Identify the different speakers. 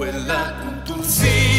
Speaker 1: quella con tu sì